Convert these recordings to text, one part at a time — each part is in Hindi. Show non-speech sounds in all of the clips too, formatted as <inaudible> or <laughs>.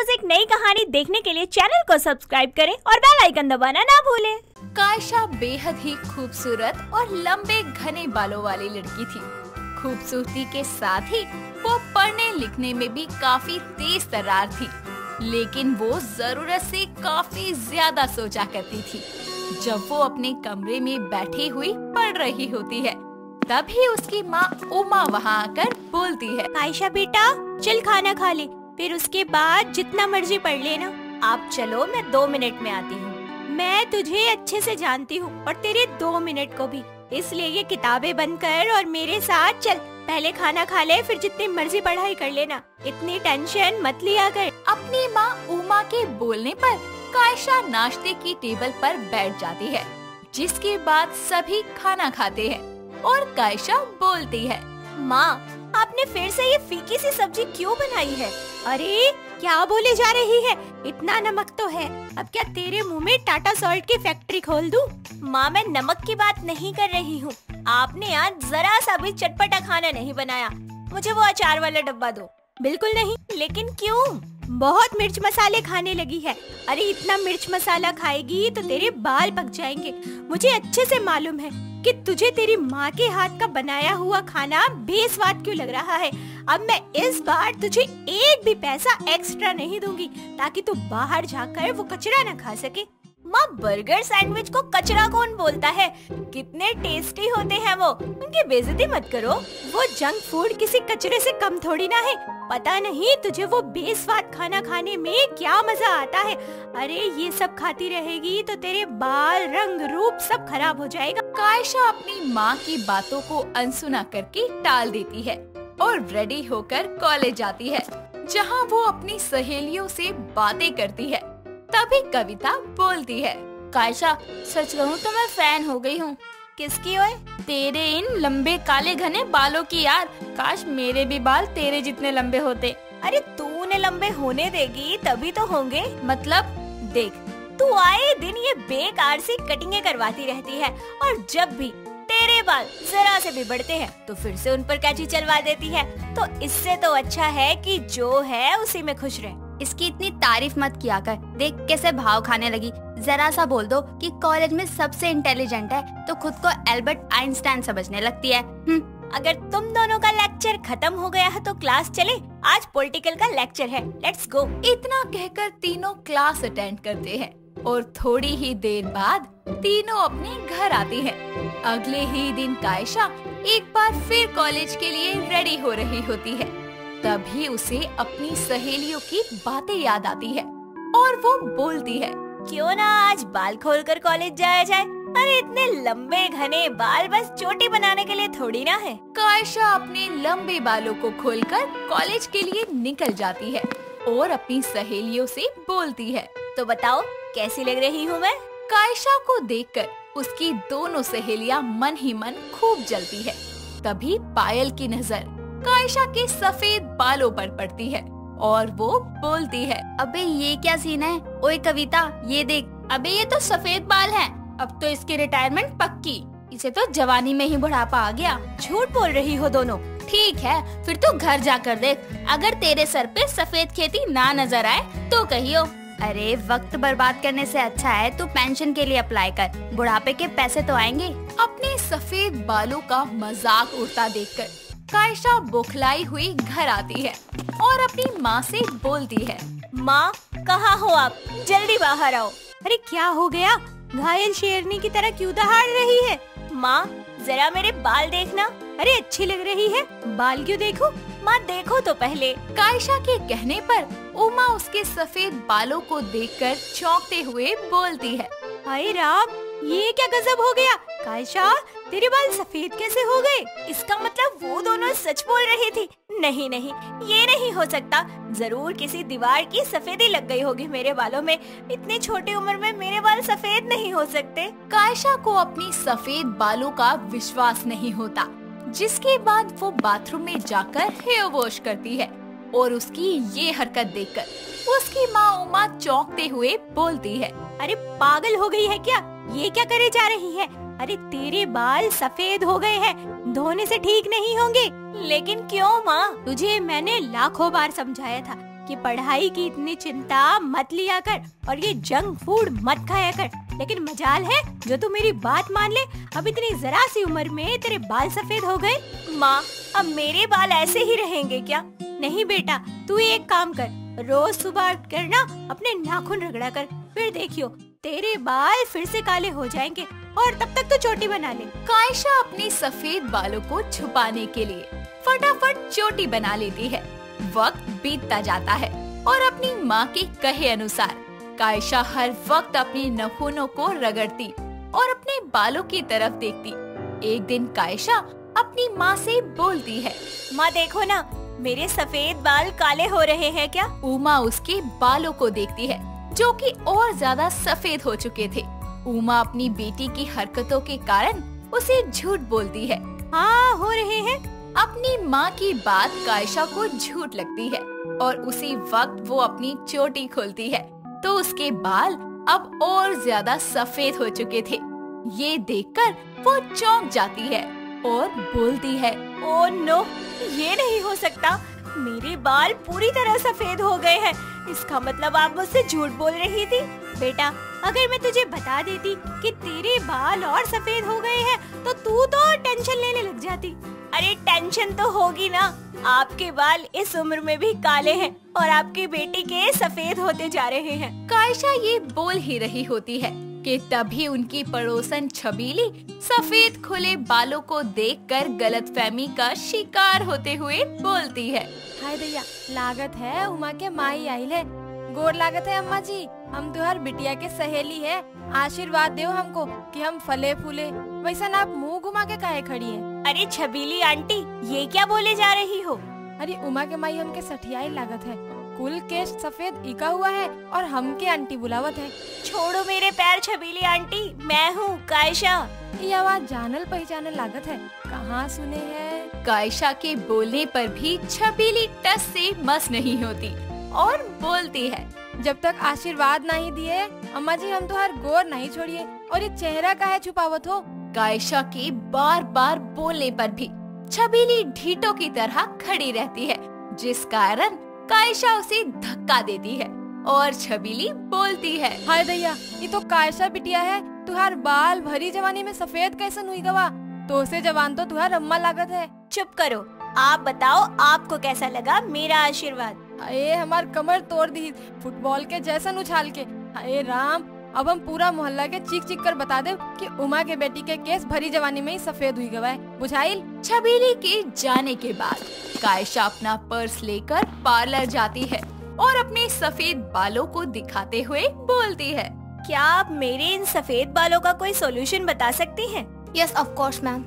रोज एक नई कहानी देखने के लिए चैनल को सब्सक्राइब करें और बेल आइकन दबाना ना भूलें। कायशा बेहद ही खूबसूरत और लंबे घने बालों वाली लड़की थी। खूबसूरती के साथ ही वो पढ़ने लिखने में भी काफ़ी तेज तरार थी लेकिन वो ज़रूरत से काफ़ी ज़्यादा सोचा करती थी। जब वो अपने कमरे में बैठी हुई पढ़ रही होती है तभी उसकी माँ उमा वहाँ आकर बोलती है आयशा बेटा चल खाना खा ले। फिर उसके बाद जितना मर्ज़ी पढ़ लेना आप चलो मैं दो मिनट में आती हूँ। मैं तुझे अच्छे से जानती हूँ और तेरे दो मिनट को भी। इसलिए ये किताबें बंद कर और मेरे साथ चल। पहले खाना खा ले फिर जितनी मर्ज़ी पढ़ाई कर लेना। इतनी टेंशन मत लिया कर। अपनी माँ उमा के बोलने पर कायशा नाश्ते की टेबल पर बैठ जाती है जिसके बाद सभी खाना खाते हैं और कायशा बोलती है माँ आपने फिर से ये फीकी सी सब्ज़ी क्यों बनाई है? अरे, क्या बोले जा रही है? इतना नमक तो है। अब क्या तेरे मुँह में टाटा सॉल्ट की फैक्ट्री खोल दूँ? माँ, मैं नमक की बात नहीं कर रही हूँ। आपने आज जरा सा भी चटपटा खाना नहीं बनाया। मुझे वो अचार वाला डब्बा दो। बिल्कुल नहीं, लेकिन क्यों? बहुत मिर्च मसाले खाने लगी है। अरे, इतना मिर्च मसाला खाएगी तो तेरे बाल पक जाएँगे। मुझे अच्छे से मालूम है। कि तुझे तेरी माँ के हाथ का बनाया हुआ खाना बेस्वाद क्यों लग रहा है? अब मैं इस बार तुझे एक भी पैसा एक्स्ट्रा नहीं दूँगी, ताकि तू बाहर जाकर वो कचरा न खा सके। माँ बर्गर सैंडविच को कचरा कौन बोलता है? कितने टेस्टी होते हैं वो। उनकी बेजती मत करो। वो जंक फ़ूड किसी कचरे से कम थोड़ी ना है। पता नहीं तुझे वो बेस्वाद खाना खाने में क्या मज़ा आता है। अरे, ये सब खाती रहेगी तो तेरे बाल रंग रूप सब खराब हो जाएगा। कायशा अपनी माँ की बातों को अनसुना करके टाल देती है और रेडी होकर कॉलेज जाती है, जहाँ वो अपनी सहेलियों से बातें करती है। तभी कविता बोलती है। कायशा सच कहूँ तो मैं फ़ैन हो गई हूँ। किसकी ओए? तेरे इन लंबे काले घने बालों की यार। काश मेरे भी बाल तेरे जितने लंबे होते। अरे तू उन्हें लंबे होने देगी तभी तो होंगे। मतलब देख। तू आए दिन ये बेकार सी कटिंगे करवाती रहती है और जब भी तेरे बाल जरा से भी बढ़ते हैं तो फिर से उन पर कैची चलवा देती है। तो इससे तो अच्छा है कि जो है उसी में खुश रहे। इसकी इतनी तारीफ़ मत किया कर। देख कैसे भाव खाने लगी। जरा सा बोल दो कि कॉलेज में सबसे इंटेलिजेंट है तो खुद को एल्बर्ट आइंस्टाइन समझने लगती है। हम्म। अगर तुम दोनों का लेक्चर खत्म हो गया है तो क्लास चले। आज पॉलिटिकल का लेक्चर है। लेट्स गो इतना कहकर तीनों क्लास अटेंड करते हैं और थोड़ी ही देर बाद तीनों अपने घर आती हैं। अगले ही दिन कायशा एक बार फिर कॉलेज के लिए रेडी हो रही होती है। तभी उसे अपनी सहेलियों की बातें याद आती है और वो बोलती है, क्यों ना आज बाल खोलकर कॉलेज जाया जाए? अरे इतने लंबे घने बाल बस चोटी बनाने के लिए थोड़ी ना है। कायशा अपने लंबे बालों को खोलकर कॉलेज के लिए निकल जाती है और अपनी सहेलियों से बोलती है तो बताओ, कैसी लग रही हूँ मैं? कायशा को देखकर उसकी दोनों सहेलियाँ मन ही मन खूब जलती है। तभी पायल की नज़र कायशा के सफ़ेद बालों पर पड़ती है और वो बोलती है, अबे, ये क्या सीन है? ओए कविता, ये देख, अबे, ये तो सफ़ेद बाल हैं। अब तो इसकी रिटायरमेंट पक्की। इसे तो जवानी में ही बुढ़ापा आ गया। झूठ बोल रही हो दोनों। ठीक है, फिर तो घर जाकर देख। अगर तेरे सर पे सफ़ेद खेती ना नज़र आए तो कहियो। अरे, वक्त बर्बाद करने से अच्छा है, तू पेंशन के लिए अप्लाई कर। बुढ़ापे के पैसे तो आएँगे। अपने सफ़ेद बालों का मज़ाक उड़ता देखकर। कायशा बुखलाई हुई घर आती है और अपनी माँ से बोलती है, माँ, कहाँ हो आप? जल्दी बाहर आओ। अरे, क्या हो गया? घायल शेरनी की तरह क्यों दहाड़ रही है? माँ, जरा मेरे बाल देखना। अरे, अच्छी लग रही है। बाल क्यों देखो? माँ, देखो तो पहले। कायशा के कहने पर उमा उसके सफ़ेद बालों को देखकर चौंकते हुए बोलती है हाय राम, ये क्या गजब हो गया? कायशा तेरे बाल सफ़ेद कैसे हो गए? इसका मतलब वो दोनों सच बोल रही थी। नहीं नहीं ये नहीं हो सकता। ज़रूर किसी दीवार की सफेदी लग गई होगी मेरे बालों में। इतनी छोटी उम्र में मेरे बाल सफ़ेद नहीं हो सकते। कायशा को अपनी सफ़ेद बालों का विश्वास नहीं होता जिसके बाद वो बाथरूम में जाकर हेयर वॉश करती है और उसकी ये हरकत देखकर उसकी माँ उमा चौंकते हुए बोलती है अरे पागल हो गई है क्या? ये क्या करे जा रही है? अरे तेरे बाल सफ़ेद हो गए हैं। धोने से ठीक नहीं होंगे। लेकिन क्यों माँ? तुझे मैंने लाखों बार समझाया था कि पढ़ाई की इतनी चिंता मत लिया कर और ये जंक फ़ूड मत खाया कर। लेकिन मजाल है, जो तू मेरी बात मान ले, अब इतनी जरा सी उम्र में तेरे बाल सफ़ेद हो गए। माँ, अब मेरे बाल ऐसे ही रहेंगे क्या? नहीं बेटा, तू एक काम कर, रोज सुबह करना अपने नाखून रगड़ा कर। फिर देखियो तेरे बाल फिर से काले हो जाएँगे और तब तक तो चोटी बना ले। कायशा अपने सफ़ेद बालों को छुपाने के लिए फटाफट चोटी बना लेती है। वक्त बीतता जाता है और अपनी माँ के कहे अनुसार कायशा हर वक्त अपने नखूनों को रगड़ती और अपने बालों की तरफ़ देखती। एक दिन कायशा अपनी माँ से बोलती है, माँ, देखो ना, मेरे सफ़ेद बाल काले हो रहे हैं क्या? उमा उसके बालों को देखती है। जो कि और ज़्यादा सफ़ेद हो चुके थे। उमा अपनी बेटी की हरकतों के कारण उसे झूठ बोलती है। हाँ हो रहे हैं। अपनी माँ की बात कायशा को झूठ लगती है और उसी वक्त वो अपनी चोटी खोलती है। तो उसके बाल अब और ज़्यादा सफ़ेद हो चुके थे। ये देखकर वो चौंक जाती है और बोलती है ओ नो, ये नहीं हो सकता। मेरे बाल पूरी तरह सफ़ेद हो गए हैं। इसका मतलब आप मुझसे झूठ बोल रही थी। बेटा, अगर मैं तुझे बता देती कि तेरे बाल और सफ़ेद हो गए हैं तो तू तो टेंशन लेने लग जाती। अरे, टेंशन तो होगी ना। आपके बाल इस उम्र में भी काले हैं और आपकी बेटी के सफ़ेद होते जा रहे हैं। कायशा ये बोल ही रही होती है। कि तभी उनकी पड़ोसन छबीली सफ़ेद खुले बालों को देखकर गलतफहमी का शिकार होते हुए बोलती है। हाय भैया लागत है उमा के माई आइल है। गोर लागत है अम्मा जी हम तुहर बिटिया के सहेली है। आशीर्वाद दो हमको कि हम फले फूले। वैसा आप मुँह घुमा के काहे खड़ी है? अरे छबीली आंटी ये क्या बोले जा रही हो? अरे उमा के माई हमके सठियाई लागत है। कुल केश सफ़ेद इका हुआ है और हमके आंटी बुलावत है। छोड़ो मेरे पैर छबीली आंटी। मैं हूँ कायशा। ये आवाज़ जानल पहचानल लागत है। कहाँ सुने हैं? कायशा के बोलने पर भी छबीली टस से मस नहीं होती और बोलती है। जब तक आशीर्वाद नहीं दिए अम्मा जी हम तो हर गोर नहीं छोड़िए और ये चेहरा का है छुपावत हो? कायशा के बार बार बोलने पर भी छबीली ढीटों की तरह खड़ी रहती है जिस कारण कायशा उसे धक्का देती है और छबीली बोलती है हाय दैया ये तो कायशा बिटिया है। तुहार बाल भरी जवानी में सफ़ेद कैसे हुई गवा? तो उसे जवान तो तुहार अम्मा लागत है। चुप करो आप बताओ आपको कैसा लगा मेरा आशीर्वाद? अरे हमार कमर तोड़ दी फुटबॉल के जैसन उछाल के। अरे राम अब हम पूरा मोहल्ला के चीख चीख कर बता दे कि उमा के बेटी के केस भरी जवानी में ही सफ़ेद हुई गवा है। बुझाइल? छबीली के जाने के बाद कायशा अपना पर्स लेकर पार्लर जाती है और अपने सफ़ेद बालों को दिखाते हुए बोलती है। क्या आप मेरे इन सफ़ेद बालों का कोई सोल्यूशन बता सकती हैं? यस ऑफ़ कोर्स मैम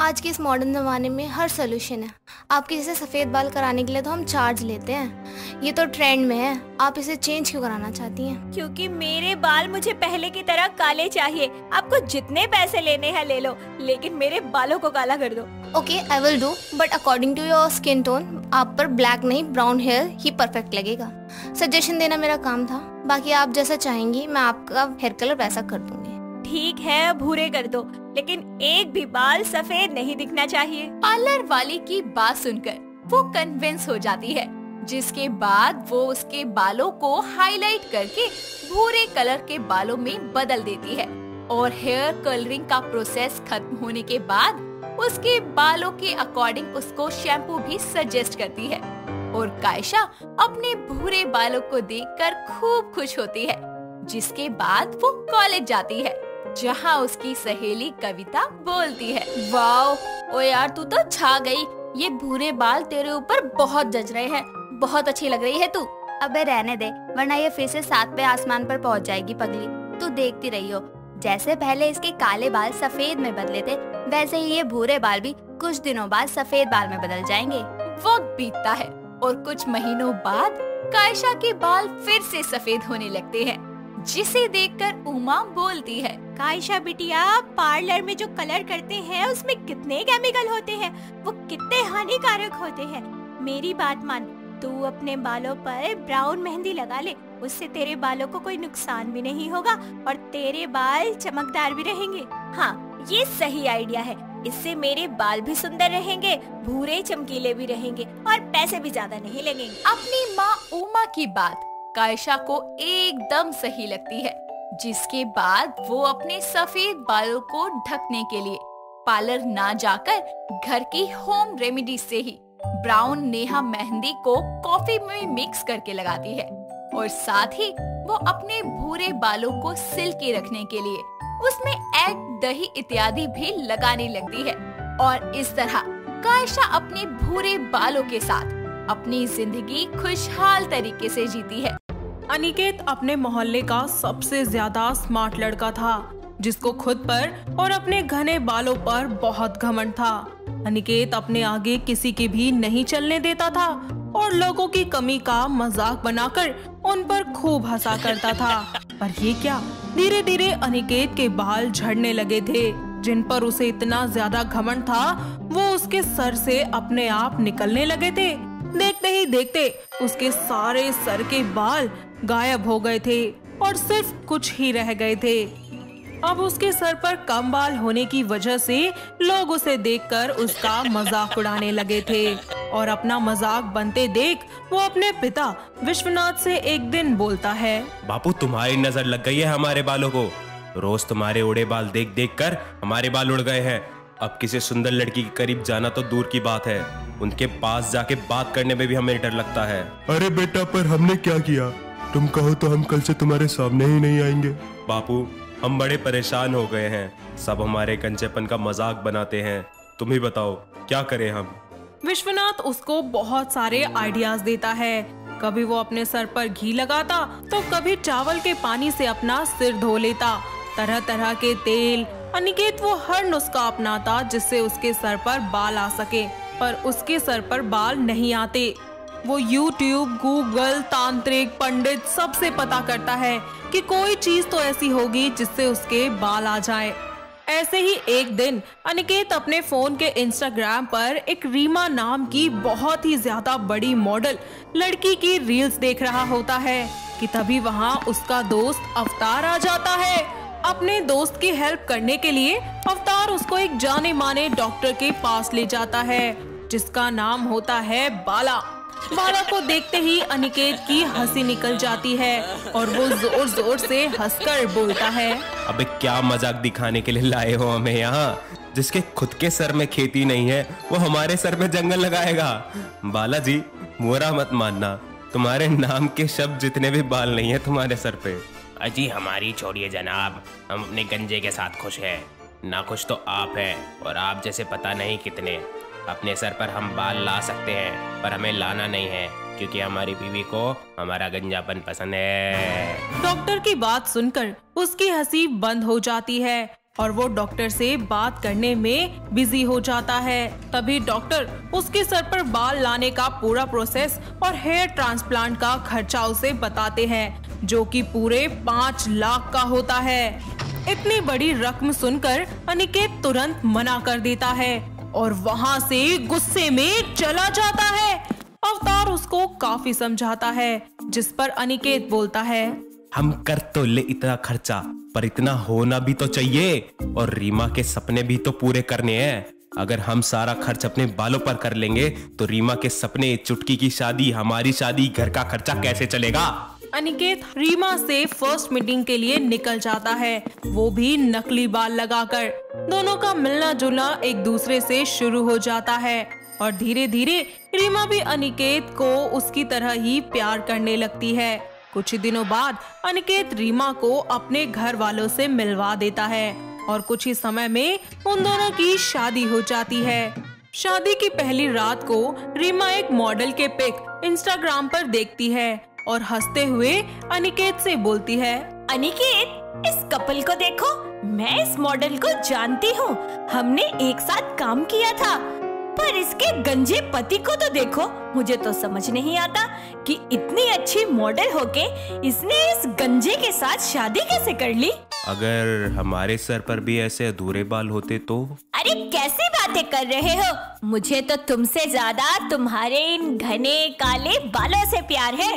आज के इस मॉडर्न ज़माने में हर सोल्यूशन है। आपके जैसे सफ़ेद बाल कराने के लिए तो हम चार्ज लेते हैं। ये तो ट्रेंड में है। आप इसे चेंज क्यों कराना चाहती हैं? क्योंकि मेरे बाल मुझे पहले की तरह काले चाहिए। आपको जितने पैसे लेने हैं ले लो लेकिन मेरे बालों को काला कर दो। Okay I will do but according to your skin tone आप पर ब्लैक नहीं ब्राउन हेयर ही परफेक्ट लगेगा। सजेशन देना मेरा काम था। बाकी आप जैसा चाहेंगी मैं आपका हेयर कलर वैसा कर दूँगी। ठीक है, भूरे कर दो लेकिन एक भी बाल सफ़ेद नहीं दिखना चाहिए। पार्लर वाली की बात सुनकर वो कन्विंस हो जाती है, जिसके बाद वो उसके बालों को हाईलाइट करके भूरे कलर के बालों में बदल देती है। और हेयर कलरिंग का प्रोसेस खत्म होने के बाद उसके बालों के अकॉर्डिंग उसको शैम्पू भी सजेस्ट करती है। और कायशा अपने भूरे बालों को देखकर खूब खुश होती है, जिसके बाद वो कॉलेज जाती है। जहाँ उसकी सहेली कविता बोलती है। वाओ ओ यार तू तो छा गई। ये भूरे बाल तेरे ऊपर बहुत जज रहे हैं। बहुत अच्छी लग रही है तू। अबे रहने दे वरना ये फिर से सातवें आसमान पर पहुँच जाएगी पगली। तू देखती रही हो जैसे पहले इसके काले बाल सफ़ेद में बदले थे वैसे ही ये भूरे बाल भी कुछ दिनों बाद सफ़ेद बाल में बदल जाएँगे। वक्त बीतता है और कुछ महीनों बाद कायशा के बाल फिर से सफ़ेद होने लगते हैं। जिसे देखकर उमा बोलती है, कायशा बिटिया पार्लर में जो कलर करते हैं, उसमें कितने केमिकल होते हैं? वो कितने हानिकारक होते हैं? मेरी बात मान, तू अपने बालों पर ब्राउन मेहंदी लगा ले, उससे तेरे बालों को कोई नुकसान भी नहीं होगा और तेरे बाल चमकदार भी रहेंगे। हाँ ये सही आइडिया है। इससे मेरे बाल भी सुंदर रहेंगे, भूरे चमकीले भी रहेंगे और पैसे भी ज़्यादा नहीं लगेंगे। अपनी माँ उमा की बात कायशा को एकदम सही लगती है, जिसके बाद वो अपने सफ़ेद बालों को ढकने के लिए पार्लर ना जाकर घर की होम रेमेडी से ही ब्राउन नेहा मेहंदी को कॉफ़ी में मिक्स करके लगाती है और साथ ही वो अपने भूरे बालों को सिल्की रखने के लिए उसमें एग दही इत्यादि भी लगाने लगती है। और इस तरह कायशा अपने भूरे बालों के साथ अपनी ज़िंदगी खुशहाल तरीके से जीती है। अनिकेत अपने मोहल्ले का सबसे ज़्यादा स्मार्ट लड़का था, जिसको खुद पर और अपने घने बालों पर बहुत घमंड था। अनिकेत अपने आगे किसी की भी नहीं चलने देता था और लोगों की कमी का मज़ाक बनाकर उन पर खूब हंसा करता था। पर ये क्या? धीरे धीरे अनिकेत के बाल झड़ने लगे थे। जिन पर उसे इतना ज़्यादा घमंड था, वो उसके सर से अपने आप निकलने लगे थे। देखते ही देखते। उसके सारे सर के बाल गायब हो गए थे और सिर्फ़ कुछ ही रह गए थे। अब उसके सर पर कम बाल होने की वजह से लोग उसे देखकर उसका <laughs> मज़ाक उड़ाने लगे थे। और अपना मज़ाक बनते देख वो अपने पिता विश्वनाथ से एक दिन बोलता है बापू तुम्हारी नज़र लग गई है हमारे बालों को। रोज तुम्हारे उड़े बाल देख देख कर हमारे बाल उड़ गए हैं। अब किसी सुंदर लड़की के करीब जाना तो दूर की बात है। उनके पास जाके बात करने में भी हमें डर लगता है। अरे बेटा पर हमने क्या किया? तुम कहो तो हम कल से तुम्हारे सामने ही नहीं आएँगे। बापू हम बड़े परेशान हो गए हैं। सब हमारे कंचेपन का मज़ाक बनाते हैं। तुम ही बताओ क्या करें हम? विश्वनाथ उसको बहुत सारे आइडियाज़ देता है। कभी वो अपने सर पर घी लगाता तो कभी चावल के पानी से अपना सिर धो लेता। तरह तरह के तेल अनिकेत वो हर नुस्खा अपनाता जिससे उसके सर पर बाल आ सके। पर उसके सर पर बाल नहीं आते। वो यूट्यूब गूगल तांत्रिक, पंडित सबसे पता करता है कि कोई चीज़ तो ऐसी होगी जिससे उसके बाल आ जाए। ऐसे ही एक दिन अनिकेत अपने फ़ोन के इंस्टाग्राम पर एक रीमा नाम की बहुत ही ज़्यादा बड़ी मॉडल लड़की की रील्स देख रहा होता है कि तभी वहाँ उसका दोस्त अवतार आ जाता है। अपने दोस्त की हेल्प करने के लिए अवतार उसको एक जाने माने डॉक्टर के पास ले जाता है। जिसका नाम होता है बाला। बाला को देखते ही अनिकेत की हँसी निकल जाती है और वो ज़ोर ज़ोर से हंसकर बोलता है। अबे क्या मज़ाक दिखाने के लिए लाए हो हमें यहाँ? जिसके खुद के सर में खेती नहीं है वो हमारे सर में जंगल लगाएगा। बालाजी मोरा मत मानना। तुम्हारे नाम के शब्द जितने भी बाल नहीं है तुम्हारे सर पे। अजी हमारी छोड़िए जनाब। हम अपने गंजे के साथ खुश हैं। ना खुश तो आप हैं और आप जैसे पता नहीं कितने। अपने सर पर हम बाल ला सकते हैं, पर हमें लाना नहीं है, क्योंकि हमारी बीवी को हमारा गंजापन पसंद है। डॉक्टर की बात सुनकर उसकी हँसी बंद हो जाती है और वो डॉक्टर से बात करने में बिज़ी हो जाता है। तभी डॉक्टर उसके सर पर बाल लाने का पूरा प्रोसेस और हेयर ट्रांसप्लांट का खर्चा उसे बताते हैं, जो कि पूरे पाँच लाख का होता है। इतनी बड़ी रकम सुनकर अनिकेत तुरंत मना कर देता है और वहाँ से गुस्से में चला जाता है। अवतार उसको काफ़ी समझाता है, जिस पर अनिकेत बोलता है, हम कर तो ले इतना खर्चा, पर इतना होना भी तो चाहिए, और रीमा के सपने भी तो पूरे करने हैं। अगर हम सारा खर्च अपने बालों पर कर लेंगे तो रीमा के सपने, चुटकी की शादी, हमारी शादी, घर का खर्चा कैसे चलेगा? अनिकेत रीमा से फ़र्स्ट मीटिंग के लिए निकल जाता है। वो भी नकली बाल लगाकर। दोनों का मिलना जुलना एक दूसरे से शुरू हो जाता है। और धीरे धीरे रीमा भी अनिकेत को उसकी तरह ही प्यार करने लगती है। कुछ ही दिनों बाद अनिकेत रीमा को अपने घर वालों से मिलवा देता है। और कुछ ही समय में उन दोनों की शादी हो जाती है। शादी की पहली रात को रीमा एक मॉडल के पिक इंस्टाग्राम पर देखती है। और हँसते हुए अनिकेत से बोलती है, अनिकेत, इस कपल को देखो। मैं इस मॉडल को जानती हूँ। हमने एक साथ काम किया था। पर इसके गंजे पति को तो देखो। मुझे तो समझ नहीं आता कि इतनी अच्छी मॉडल होके इसने इस गंजे के साथ शादी कैसे कर ली? अगर हमारे सर पर भी ऐसे अधूरे बाल होते तो? अरे कैसी बातें कर रहे हो? मुझे तो तुमसे ज़्यादा तुम्हारे इन घने काले बालों से प्यार है।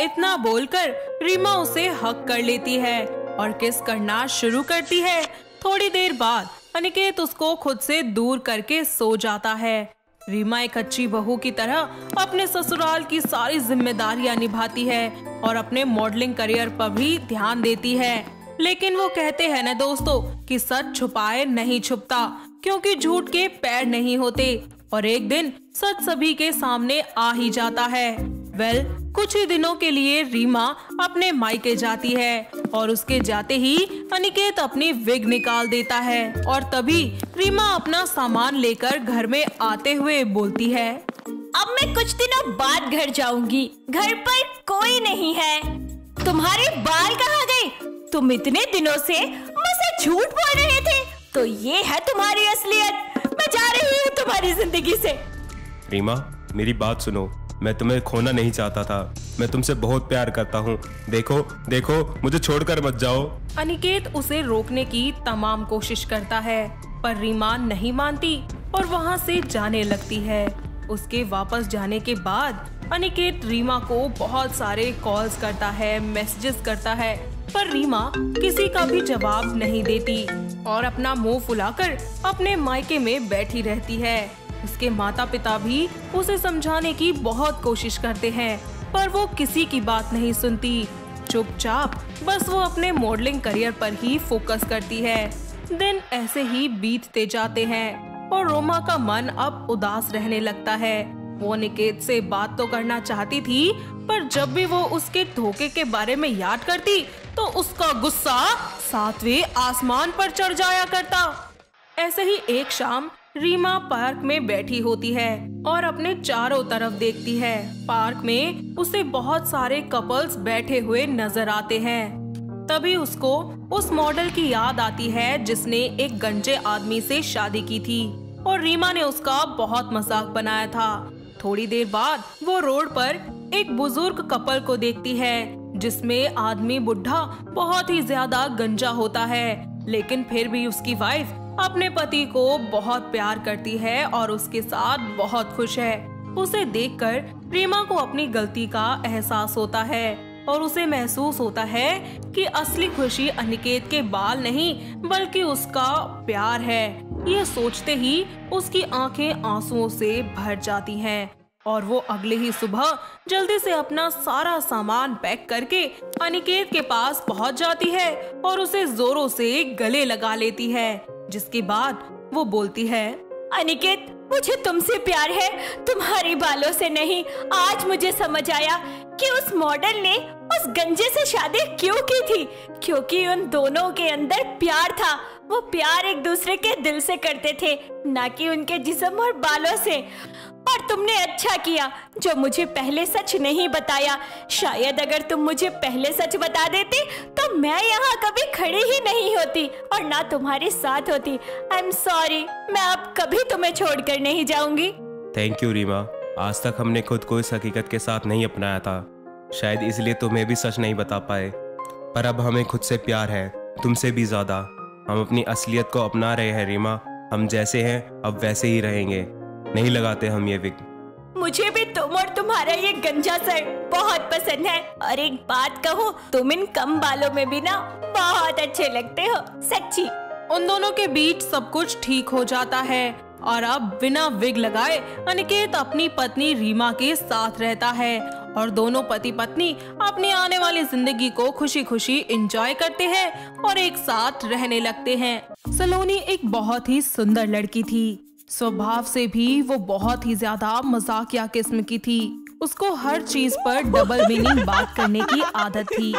इतना बोलकर रीमा उसे हक कर लेती है और किस करना शुरू करती है थोड़ी देर बाद अनिकेत उसको खुद से दूर करके सो जाता है। रीमा एक अच्छी बहू की तरह अपने ससुराल की सारी जिम्मेदारियाँ निभाती है और अपने मॉडलिंग करियर पर भी ध्यान देती है। लेकिन वो कहते हैं ना दोस्तों कि सच छुपाए नहीं छुपता, क्योंकि झूठ के पैर नहीं होते और एक दिन सच सभी के सामने आ ही जाता है। वेल well, कुछ ही दिनों के लिए रीमा अपने मायके जाती है और उसके जाते ही अनिकेत अपनी विग निकाल देता है और तभी रीमा अपना सामान लेकर घर में आते हुए बोलती है अब मैं कुछ दिनों बाद घर जाऊँगी। घर पर कोई नहीं है। तुम्हारे बाल कहाँ गए? तुम इतने दिनों से मुझसे झूठ बोल रहे थे। तो ये है तुम्हारी असलियत। मैं जा रही हूँ तुम्हारी ज़िंदगी से। रीमा मेरी बात सुनो। मैं तुम्हें खोना नहीं चाहता था। मैं तुमसे बहुत प्यार करता हूँ। देखो देखो, मुझे छोड़कर मत जाओ। अनिकेत उसे रोकने की तमाम कोशिश करता है, पर रीमा नहीं मानती और वहाँ से जाने लगती है। उसके वापस जाने के बाद अनिकेत रीमा को बहुत सारे कॉल्स करता है मैसेजेस करता है, पर रीमा किसी का भी जवाब नहीं देती और अपना मुँह फुलाकर अपने मायके में बैठी रहती है। उसके माता पिता भी उसे समझाने की बहुत कोशिश करते हैं, पर वो किसी की बात नहीं सुनती। चुपचाप बस वो अपने मॉडलिंग करियर पर ही फोकस करती है। दिन ऐसे ही बीतते जाते हैं और रोमा का मन अब उदास रहने लगता है। वो निकेत से बात तो करना चाहती थी, पर जब भी वो उसके धोखे के बारे में याद करती तो उसका गुस्सा सातवें आसमान पर चढ़ जाया करता। ऐसे ही एक शाम रीमा पार्क में बैठी होती है और अपने चारों तरफ़ देखती है। पार्क में उसे बहुत सारे कपल्स बैठे हुए नज़र आते हैं। तभी उसको उस मॉडल की याद आती है जिसने एक गंजे आदमी से शादी की थी और रीमा ने उसका बहुत मज़ाक बनाया था। थोड़ी देर बाद वो रोड पर एक बुज़ुर्ग कपल को देखती है, जिसमें आदमी बुढ़ा बहुत ही ज़्यादा गंजा होता है, लेकिन फिर भी उसकी वाइफ अपने पति को बहुत प्यार करती है और उसके साथ बहुत खुश है। उसे देखकर प्रेमा को अपनी गलती का एहसास होता है और उसे महसूस होता है कि असली खुशी अनिकेत के बाल नहीं, बल्कि उसका प्यार है। ये सोचते ही उसकी आँखें आंसुओं से भर जाती हैं। और वो अगले ही सुबह जल्दी से अपना सारा सामान पैक करके अनिकेत के पास पहुँच जाती है और उसे जोरों से गले लगा लेती है, जिसके बाद वो बोलती है, अनिकेत, मुझे तुमसे प्यार है। तुम्हारी बालों से नहीं, आज मुझे समझ आया कि उस मॉडल ने उस गंजे से शादी क्यों की थी, क्योंकि उन दोनों के अंदर प्यार था वो प्यार एक दूसरे के दिल से करते थे, ना कि उनके जिस्म और बालों से। और तुमने अच्छा किया, जो मुझे पहले सच नहीं बताया। शायद अगर तुम मुझे पहले सच बता देते तो मैं यहाँ कभी खड़ी ही नहीं होती और ना तुम्हारे साथ होती। आई एम सॉरी मैं अब कभी तुम्हें छोड़कर नहीं जाऊँगी। थैंक यू रीमा आज तक हमने खुद को इस हकीकत के साथ नहीं अपनाया था। शायद इसलिए तुम्हें भी सच नहीं बता पाए। पर अब हमें खुद से प्यार है, तुमसे भी ज़्यादा। हम अपनी असलियत को अपना रहे हैं रीमा। हम जैसे हैं अब वैसे ही रहेंगे। नहीं लगाते हम ये विग मुझे भी तुम और तुम्हारा ये गंजा सर बहुत पसंद है। और एक बात कहूँ तुम इन कम बालों में भी ना बहुत अच्छे लगते हो सच्ची। उन दोनों के बीच सब कुछ ठीक हो जाता है। और अब बिना विग लगाए अनिकेत अपनी पत्नी रीमा के साथ रहता है। और दोनों पति पत्नी अपनी आने वाली ज़िंदगी को खुशी खुशी इंजॉय करते हैं और एक साथ रहने लगते हैं। सलोनी एक बहुत ही सुंदर लड़की थी। स्वभाव से भी वो बहुत ही ज़्यादा मजाकिया किस्म की थी। उसको हर चीज़ पर डबल मीनिंग बात करने की आदत थी।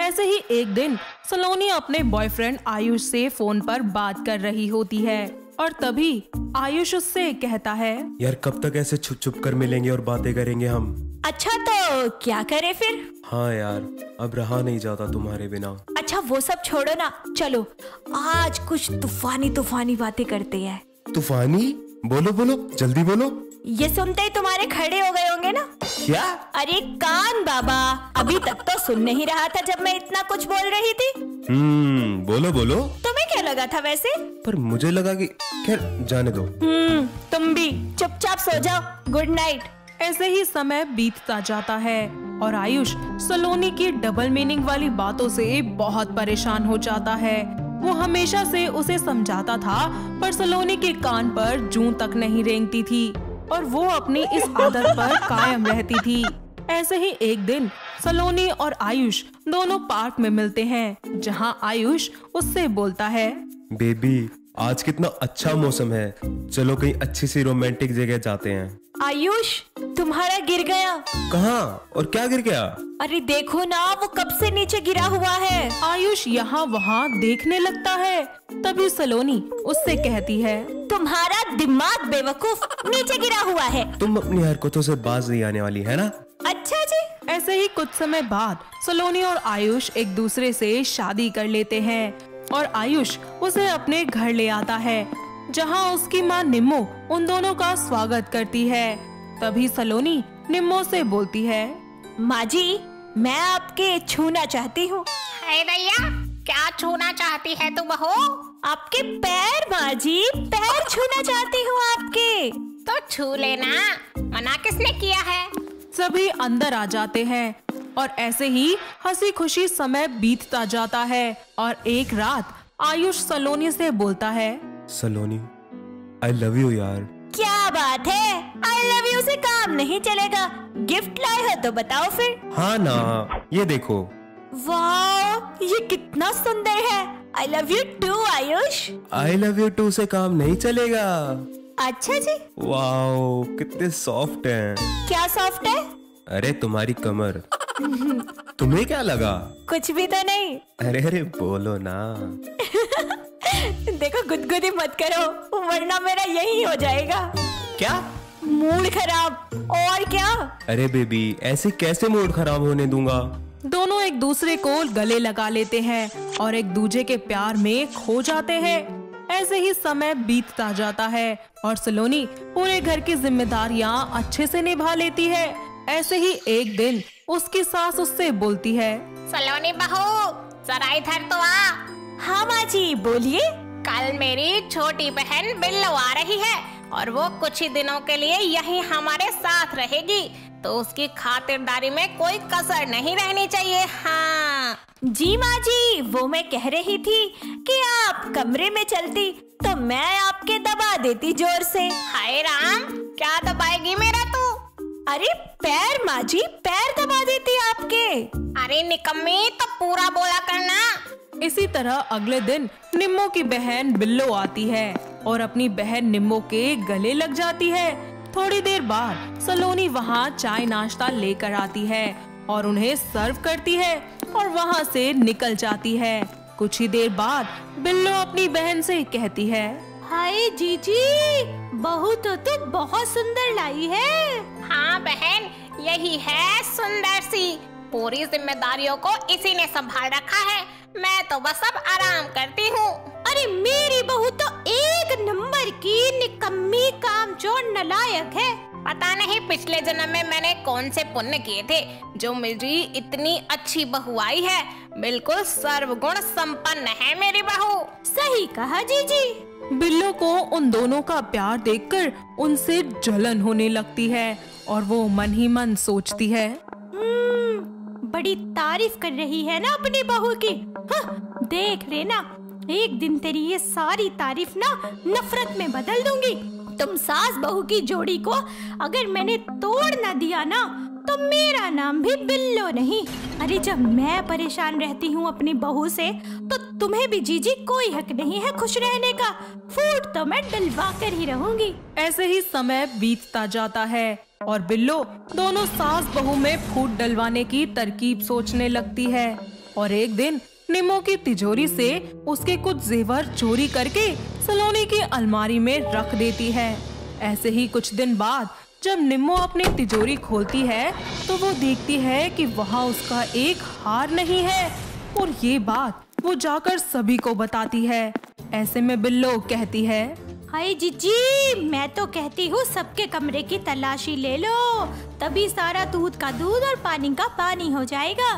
ऐसे ही एक दिन सलोनी अपने बॉयफ्रेंड आयुष से फ़ोन पर बात कर रही होती है। और तभी आयुष उससे कहता है यार कब तक ऐसे छुप छुप कर मिलेंगे और बातें करेंगे हम? अच्छा तो क्या करें फिर? हाँ यार अब रहा नहीं जाता तुम्हारे बिना। अच्छा वो सब छोड़ो ना। चलो आज कुछ तूफानी तूफानी बातें करते हैं। तूफानी? बोलो बोलो जल्दी बोलो। ये सुनते ही तुम्हारे खड़े हो गए होंगे ना? क्या? अरे कान बाबा अभी तक तो सुन नहीं रहा था जब मैं इतना कुछ बोल रही थी। हम्म बोलो बोलो। तुम्हें क्या लगा था वैसे? पर मुझे लगा कि खैर जाने दो। हम्म तुम भी चुपचाप सो जाओ। गुड नाइट ऐसे ही समय बीतता जाता है और आयुष सलोनी की डबल मीनिंग वाली बातों से बहुत परेशान हो जाता है। वो हमेशा से उसे समझाता था पर सलोनी के कान पर जूं तक नहीं रेंगती थी। और वो अपनी इस आदत पर कायम रहती थी। ऐसे ही एक दिन सलोनी और आयुष दोनों पार्क में मिलते हैं जहाँ आयुष उससे बोलता है बेबी आज कितना अच्छा मौसम है। चलो कहीं अच्छी सी रोमांटिक जगह जाते हैं। आयुष तुम्हारा गिर गया। कहाँ? और क्या गिर गया? अरे देखो ना वो कब से नीचे गिरा हुआ है? आयुष यहाँ वहाँ देखने लगता है। तभी सलोनी उससे कहती है तुम्हारा दिमाग बेवकूफ़ नीचे गिरा हुआ है। तुम अपनी हरकतों से बाज नहीं आने वाली है ना? अच्छा जी। ऐसे ही कुछ समय बाद सलोनी और आयुष एक दूसरे से शादी कर लेते हैं और आयुष उसे अपने घर ले आता है जहाँ उसकी माँ निम्मो उन दोनों का स्वागत करती है। तभी सलोनी निम्मो से बोलती है माँ जी मैं आपके छूना चाहती हूँ। है भैया क्या छूना चाहती है तू बहू? आपके पैर माँ जी पैर छूना चाहती हूँ आपके। तो छू लेना मना किसने किया है? सभी अंदर आ जाते हैं और ऐसे ही हँसी खुशी समय बीतता जाता है और एक रात आयुष सलोनी से बोलता है सलोनी आई लव यू यार। क्या बात है? आई लव यू से काम नहीं चलेगा। गिफ्ट लाए हो तो बताओ फिर। हाँ ना ये देखो। वाह ये कितना सुंदर है। I love you too Ayush. I love you too से काम नहीं चलेगा। अच्छा जी। वाओ कितने सॉफ्ट हैं। क्या सॉफ्ट है? अरे तुम्हारी कमर। तुम्हें क्या लगा? कुछ भी तो नहीं। अरे अरे बोलो ना। <laughs> देखो गुदगुदी मत करो वरना मेरा यही हो जाएगा। क्या? मूड खराब और क्या? अरे बेबी ऐसे कैसे मूड खराब होने दूँगा? दोनों एक दूसरे को गले लगा लेते हैं और एक दूजे के प्यार में खो जाते हैं। ऐसे ही समय बीतता जाता है और सलोनी पूरे घर की जिम्मेदारियाँ अच्छे से निभा लेती है। ऐसे ही एक दिन उसकी सास उससे बोलती है सलोनी बहू जरा इधर तो आ। हाँ माँ जी बोलिए। कल मेरी छोटी बहन बिल्लो आ रही है और वो कुछ ही दिनों के लिए यही हमारे साथ रहेगी। तो उसकी खातिरदारी में कोई कसर नहीं रहनी चाहिए। हाँ। जी माँ जी वो मैं कह रही थी कि आप कमरे में चलती तो मैं आपके दबा देती ज़ोर से। हाय राम क्या दबाएगी मेरा तू? अरे पैर माँ जी पैर दबा देती आपके। अरे निकम्मी तो पूरा बोला करना। इसी तरह अगले दिन निम्मो की बहन बिल्लो आती है और अपनी बहन निम्मो के गले लग जाती है। थोड़ी देर बाद सलोनी वहाँ चाय नाश्ता लेकर आती है और उन्हें सर्व करती है और वहाँ से निकल जाती है। कुछ ही देर बाद बिल्लो अपनी बहन से कहती है हाय जीजी बहू तो तू बहुत सुंदर लाई है। हाँ बहन यही है सुंदर सी। पूरी जिम्मेदारियों को इसी ने संभाल रखा है। मैं तो बस अब आराम करती हूँ। अरे मेरी बहू तो एक नंबर की निकम्मी काम जो नलायक है। पता नहीं पिछले जन्म में मैंने कौन से पुण्य किए थे जो मेरी इतनी अच्छी बहू आई है। बिल्कुल सर्वगुण संपन्न है मेरी बहू। सही कहा जीजी। बिल्लो को उन दोनों का प्यार देखकर उनसे जलन होने लगती है और वो मन ही मन सोचती है। हम्म, बड़ी तारीफ़ कर रही है ना अपनी बहू की। हाँ, देख लेना एक दिन तेरी ये सारी तारीफ़ ना नफरत में बदल दूँगी। तुम सास बहू की जोड़ी को अगर मैंने तोड़ न दिया ना तो मेरा नाम भी बिल्लो नहीं। अरे जब मैं परेशान रहती हूँ अपनी बहू से तो तुम्हें भी जीजी कोई हक नहीं है खुश रहने का। फूट तो मैं डलवा कर ही रहूँगी। ऐसे ही समय बीतता जाता है। और बिल्लो दोनों सास बहू में फूट डलवाने की तरकीब सोचने लगती है। और एक दिन निमो की तिजोरी से उसके कुछ जेवर चोरी करके सलोनी की अलमारी में रख देती है। ऐसे ही कुछ दिन बाद जब निम्मो अपनी तिजोरी खोलती है तो वो देखती है कि वहाँ उसका एक हार नहीं है। और ये बात वो जाकर सभी को बताती है। ऐसे में बिल्लो कहती है हाय जीजी मैं तो कहती हूँ सबके कमरे की तलाशी ले लो। तभी सारा दूध का दूध और पानी का पानी हो जाएगा।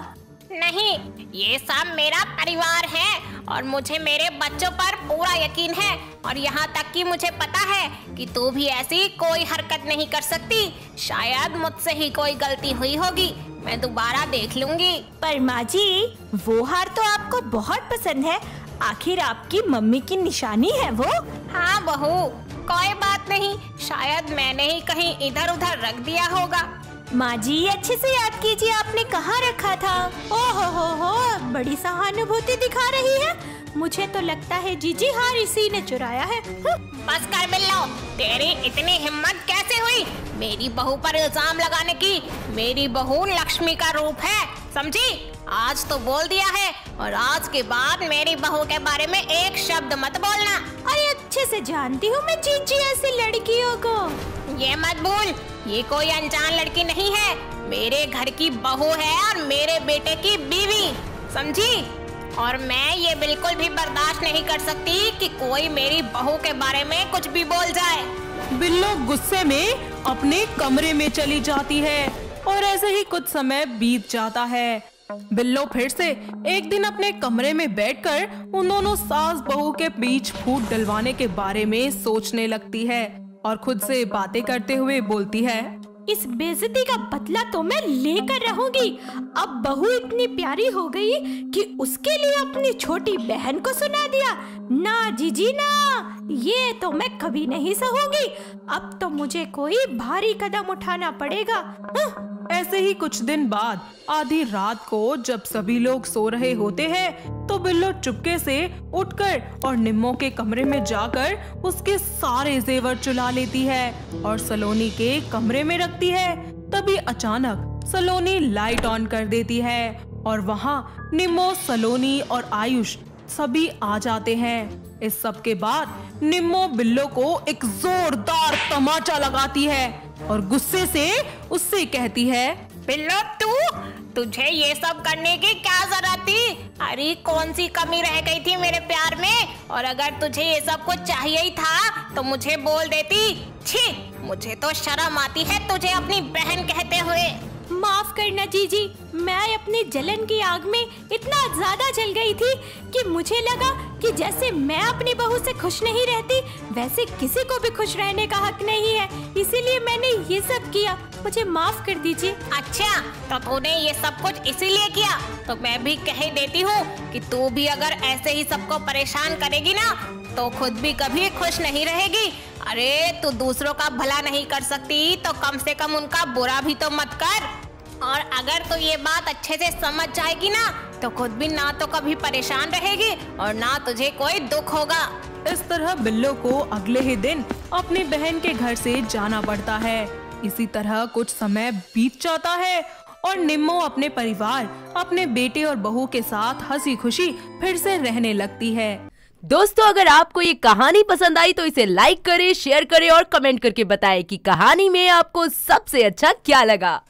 नहीं ये सब मेरा परिवार है और मुझे मेरे बच्चों पर पूरा यकीन है और यहाँ तक कि मुझे पता है कि तू भी ऐसी कोई हरकत नहीं कर सकती। शायद मुझसे ही कोई गलती हुई होगी। मैं दोबारा देख लूँगी। पर माँ जी वो हार तो आपको बहुत पसंद है। आखिर आपकी मम्मी की निशानी है वो? हाँ बहू। कोई बात नहीं। शायद मैंने ही कहीं इधर उधर रख दिया होगा। माँ जी अच्छे से याद कीजिए आपने कहाँ रखा था? ओहो हो हो बड़ी सहानुभूति दिखा रही है। मुझे तो लगता है जीजी हार इसी ने चुराया है। हम्म, बस कर बिल्लो तेरी इतनी हिम्मत कैसे हुई? मेरी बहू पर इल्ज़ाम लगाने की मेरी बहू लक्ष्मी का रूप है समझी? आज तो बोल दिया है और आज के बाद मेरी बहू के बारे में एक शब्द मत बोलना। अरे अच्छे से जानती हूँ मैं जीजी ऐसी लड़कियों को। ये मत भूल ये कोई अनजान लड़की नहीं है। मेरे घर की बहू है और मेरे बेटे की बीवी समझी? और मैं ये बिल्कुल भी बर्दाश्त नहीं कर सकती कि कोई मेरी बहू के बारे में कुछ भी बोल जाए। बिल्लो गुस्से में अपने कमरे में चली जाती है और ऐसे ही कुछ समय बीत जाता है। बिल्लो फिर से एक दिन अपने कमरे में बैठकर उन दोनों सास बहू के बीच फूट डलवाने के बारे में सोचने लगती है और खुद से बातें करते हुए बोलती है इस बेजती का बदला तो मैं लेकर रहूँगी। अब बहू इतनी प्यारी हो गई कि उसके लिए अपनी छोटी बहन को सुना दिया। ना जीजी, ना। ये तो मैं कभी नहीं सहूँगी। अब तो मुझे कोई भारी कदम उठाना पड़ेगा। हाँ। ऐसे ही कुछ दिन बाद, आधी रात को जब सभी लोग सो रहे होते हैं तो बिल्लो चुपके से उठकर और निम्मो के कमरे में जाकर उसके सारे जेवर चुला लेती है और सलोनी के कमरे में रखती है। तभी अचानक सलोनी लाइट ऑन कर देती है और वहाँ निम्मो, सलोनी और आयुष सभी आ जाते हैं। इस सब के बाद निम्मो बिल्लो को एक जोरदार तमाचा लगाती है। और गुस्से से उससे कहती है बिल्लो तू, तुझे ये सब करने की क्या ज़रूरत थी? अरे, कौन सी कमी रह गई थी मेरे प्यार में? और अगर तुझे ये सब कुछ चाहिए ही था तो मुझे बोल देती, छी, मुझे तो शर्म आती है तुझे अपनी बहन कहते हुए। माफ़ करना जीजी। मैं अपनी जलन की आग में इतना ज़्यादा जल गई थी कि मुझे लगा कि जैसे मैं अपनी बहू से खुश नहीं रहती, वैसे किसी को भी खुश रहने का हक नहीं है। इसीलिए मैंने ये सब किया। मुझे माफ़ कर दीजिए। अच्छा तो तूने ये सब कुछ इसीलिए किया? तो मैं भी कह देती हूँ कि तू भी अगर ऐसे ही सबको परेशान करेगी ना तो खुद भी कभी खुश नहीं रहेगी। अरे, तू दूसरों का भला नहीं कर सकती तो कम से कम उनका बुरा भी तो मत कर। और अगर तू ये बात अच्छे से समझ जाएगी ना तो खुद भी ना तो कभी परेशान रहेगी और ना तुझे कोई दुख होगा। इस तरह बिल्लो को अगले ही दिन अपनी बहन के घर से जाना पड़ता है। इसी तरह कुछ समय बीत जाता है और निम्मो अपने परिवार अपने बेटे और बहू के साथ हँसी खुशी फिर से रहने लगती है। दोस्तों अगर आपको ये कहानी पसंद आई तो इसे लाइक करें शेयर करें और कमेंट करके बताएँ कि कहानी में आपको सबसे अच्छा क्या लगा।